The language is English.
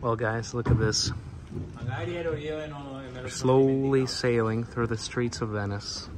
Well guys, look at this. Slowly sailing through the streets of Venice.